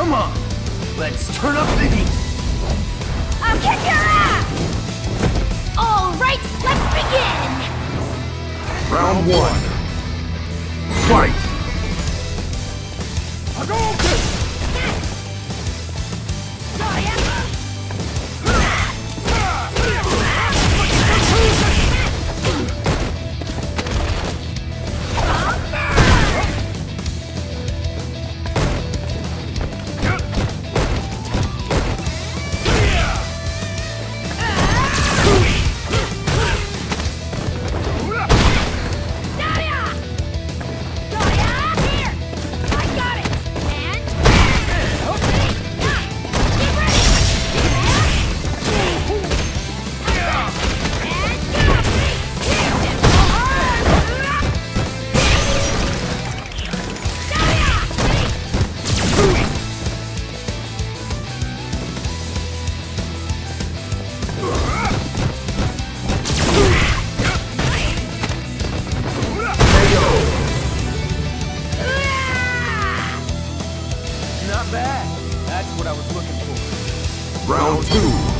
Come on, let's turn up the heat. I'll kick your ass! All right, let's begin! Round one. Fight! Not bad. That's what I was looking for. Round two.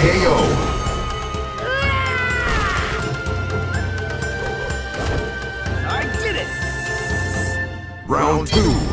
KO. Ah! I did it! Round two.